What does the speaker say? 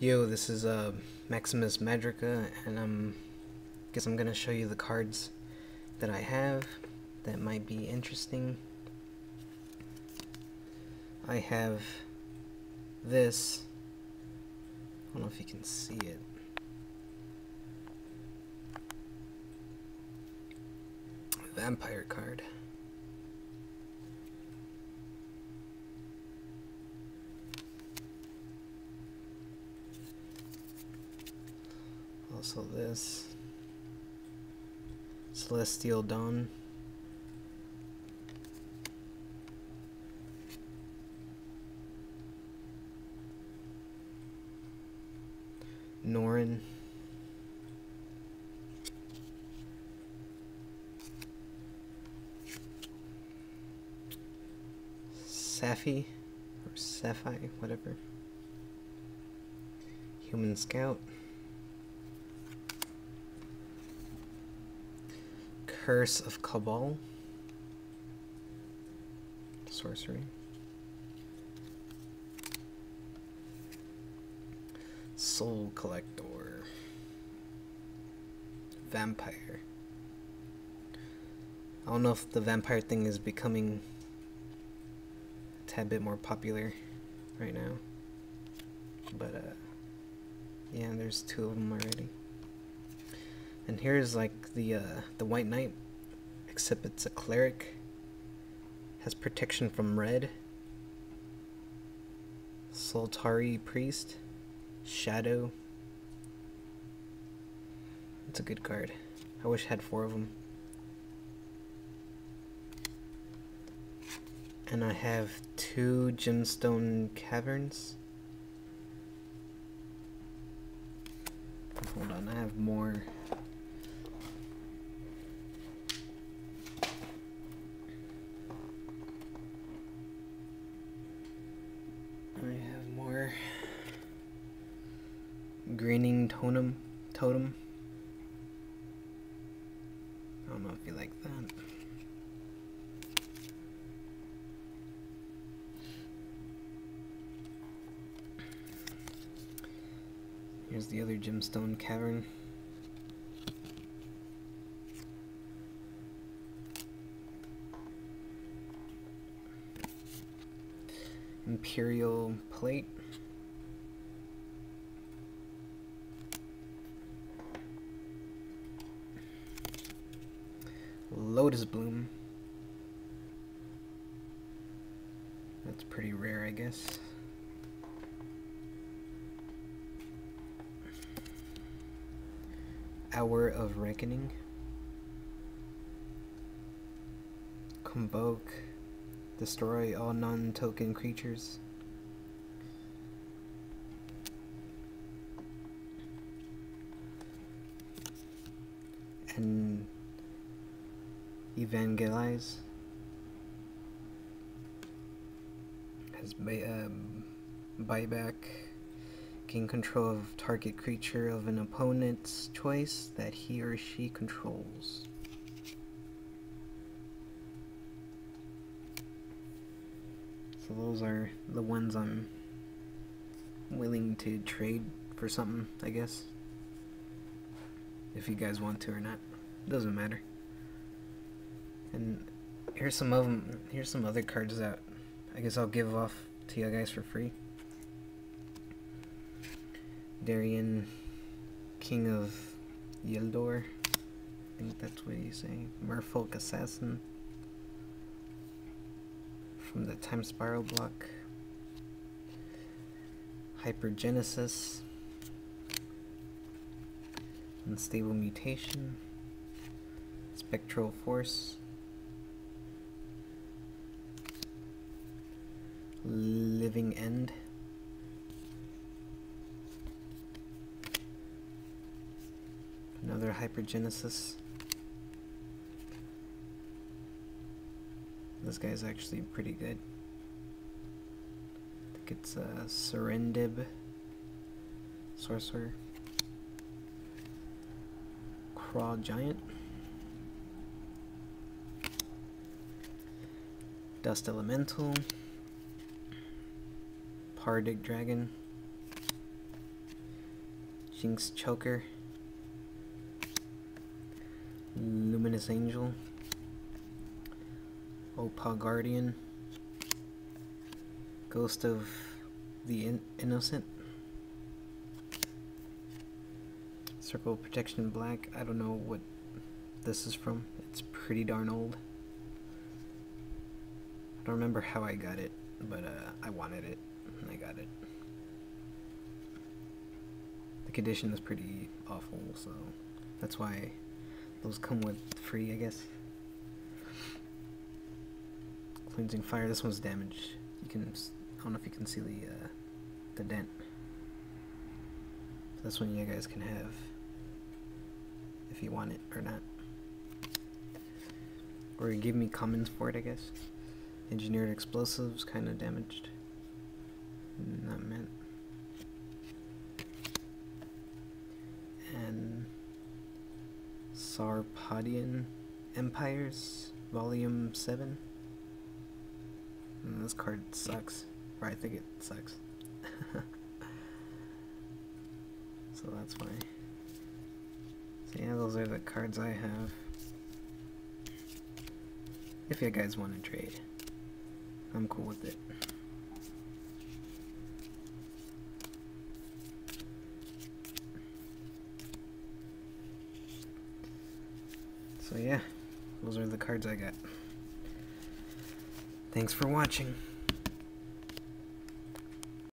Yo, this is uh, Maximus Madrica, and I'm guess I'm gonna show you the cards that I have that might be interesting. I have this. I don't know if you can see it. Vampire card. Also this. Celestial Dawn. Norin. Saffi or Sapphire, whatever. Human Scout. Curse of Cabal. Sorcery. Soul Collector. Vampire. I don't know if the vampire thing is becoming a tad bit more popular right now. But, uh, yeah, there's two of them already. And here's like the, uh, the White Knight, except it's a cleric. Has protection from red. Soltari Priest. Shadow. It's a good card. I wish I had four of them. And I have two gemstone caverns. Hold on, I have more. I have more Grinning Totem totem. I don't know if you like that. Here's the other gemstone cavern. Empyrial Plate. Lotus bloom. That's pretty rare, I guess. Hour of Reckoning. Convoke. Destroy all non-token creatures. And evangelize. Has um, buyback gain control of target creature of an opponent's choice that he or she controls. So those are the ones I'm willing to trade for something I guess. If you guys want to or not. Doesn't matter and here's some of them. Here's some other cards that I guess I'll give off to you guys for free. Darien, King of Kjeldor. I think that's what you say. Merfolk Assassin. From the Time Spiral block. Hypergenesis. Unstable Mutation. Spectral Force. Living End. Another Hypergenesis. This guy's actually pretty good. I think it's a uh, Serendib Sorcerer. Craw Giant. Dust Elemental. Pardic Dragon. Jinx Choker. Luminous Angel. Opal Guardian. Ghost of the In Innocent. Circle Protection Black. I don't know what this is from. It's pretty darn old. I don't remember how I got it, but uh, I wanted it got it. The condition is pretty awful, so that's why those come with free, I guess. Cleansing Fire. This one's damaged. You can. I don't know if you can see the uh, the dent. So that's one you guys can have if you want it or not. Or give me commons for it, I guess. Engineered explosives, kind of damaged. Not meant. And Sarpadian Empires, Volume 7. And this card sucks. Or I think it sucks. so that's why. So yeah, those are the cards I have. If you guys want to trade, I'm cool with it. So yeah, those are the cards I got. Thanks for watching.